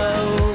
know